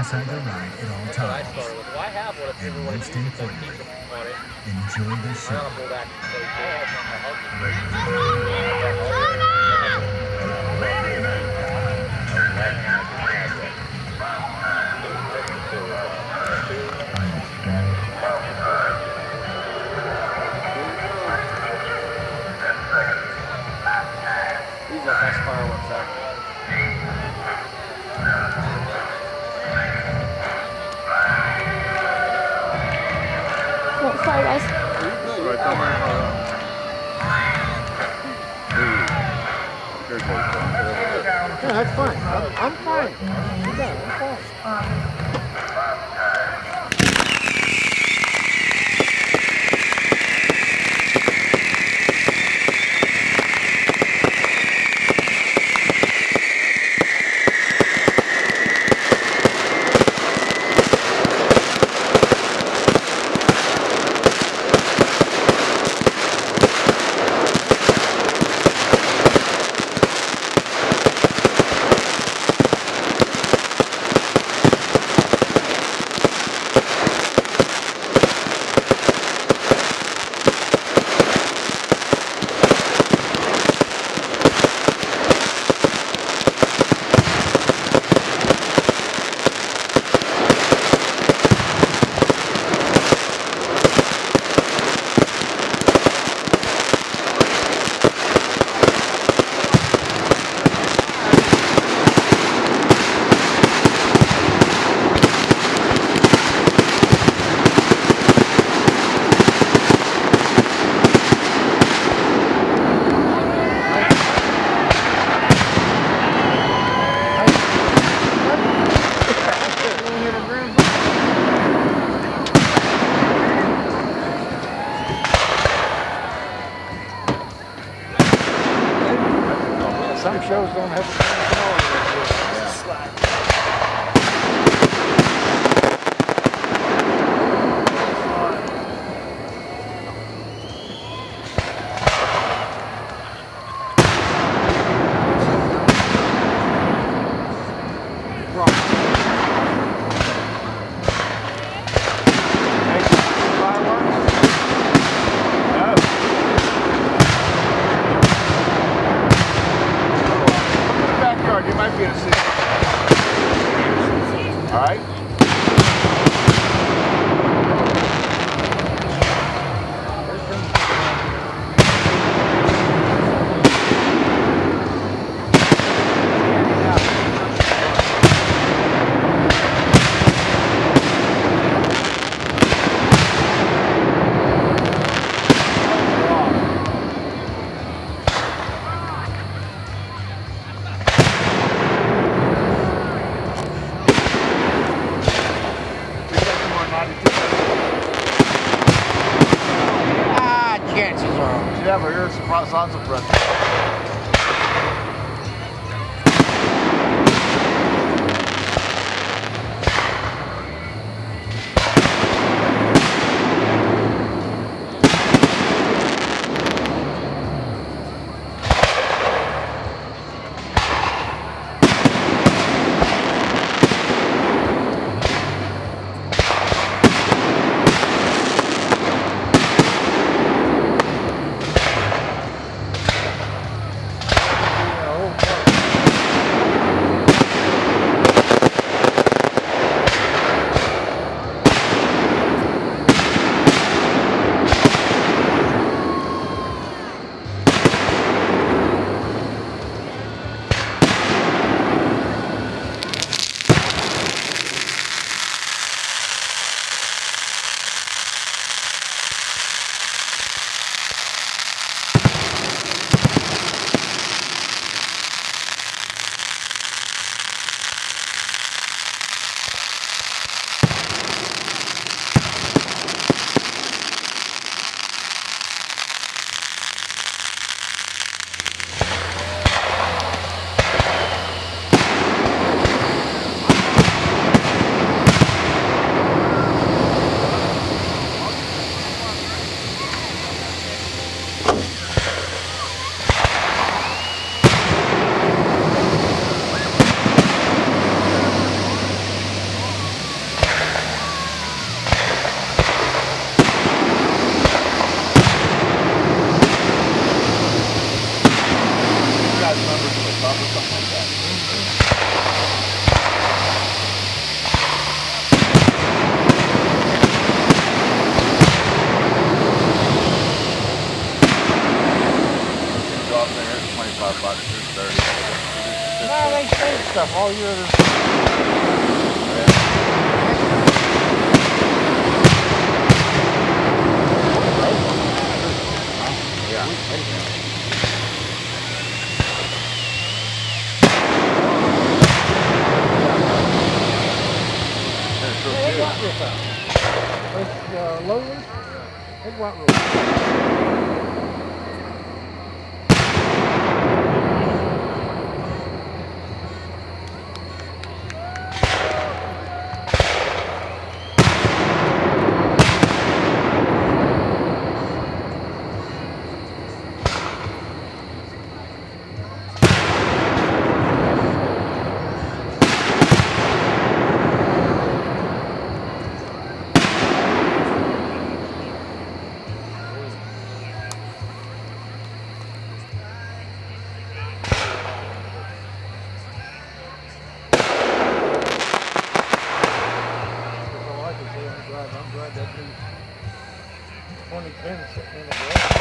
inside the ride at all That's what I times. started with. Well, I have one. If you And ever want most to use it, importantly, keep on it. Enjoy the show. That's fine. I'm, I'm fine. Yeah, I'm fine. Um, Ah, chances are. Yeah, but here's some sound suppression. All your other. Hey, they got this out. Those uh, lowers, they go out real. That's all I can say on the drive. I'm glad that new 2010 sitting in the garage.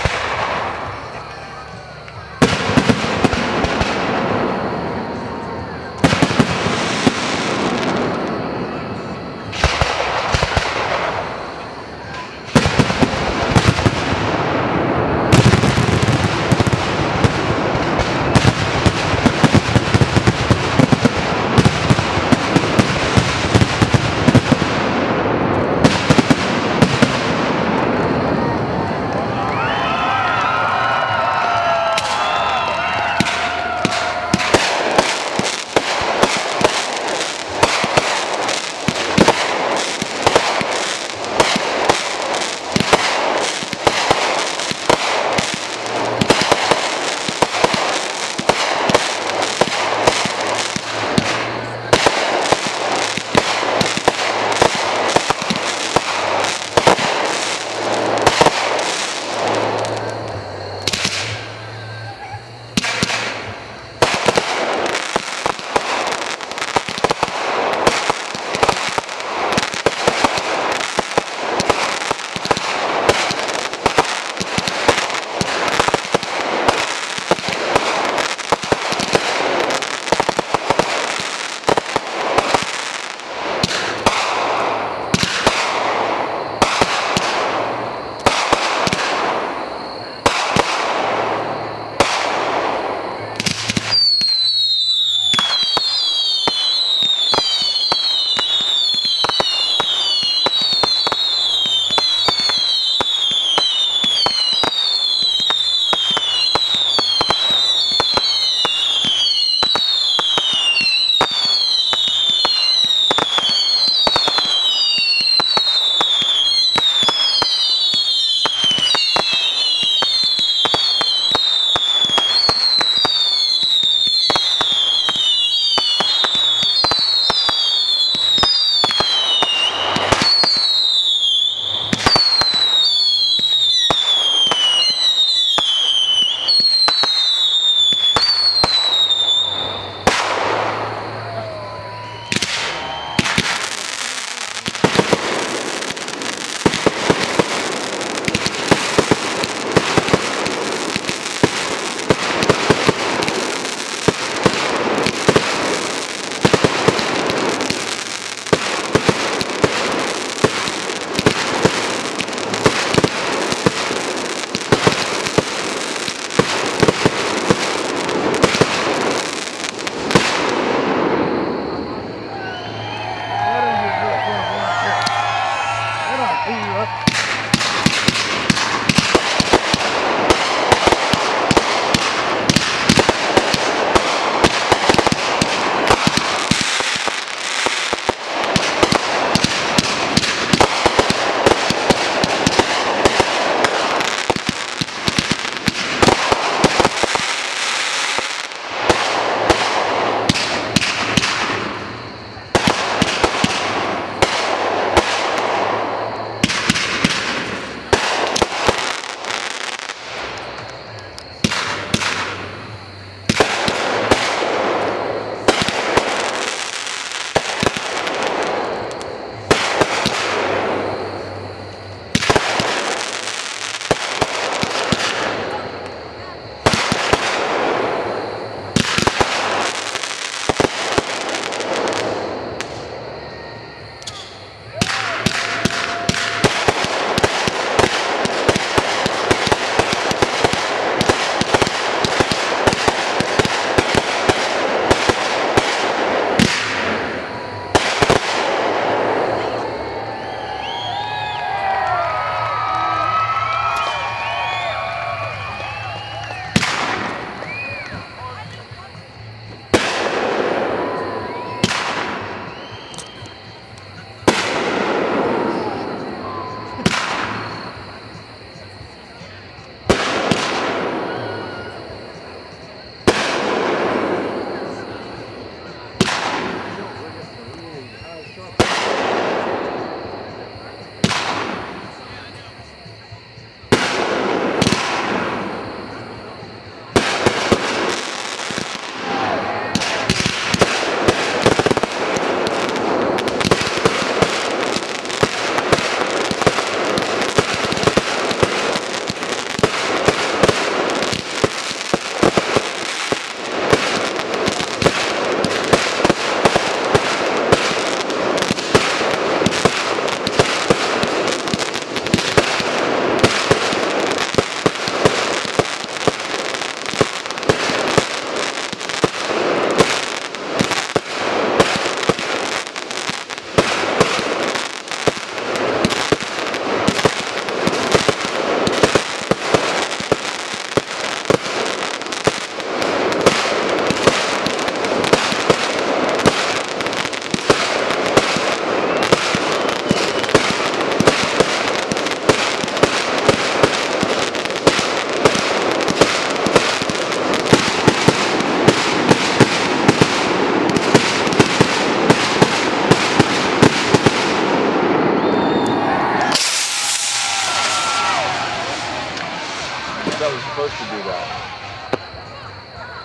Supposed to do that.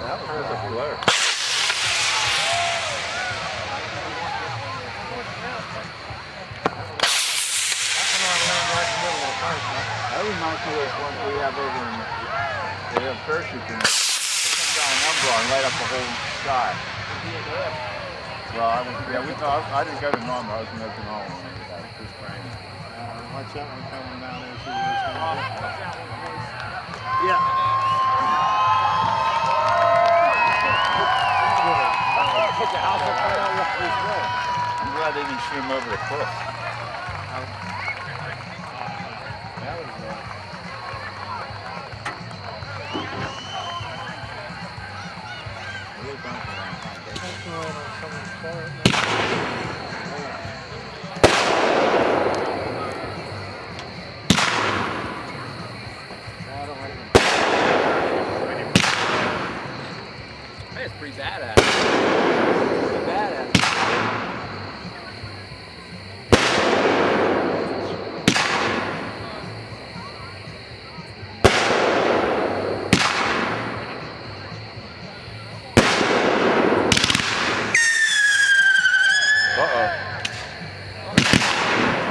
That was a flare. That reminds me of one we have over in, we have light up the whole sky. Well, I was, yeah, we thought, I didn't go to Norma, I was in Oklahoma that, Watch that one coming down there. Him over the cliff.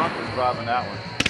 Was driving that one.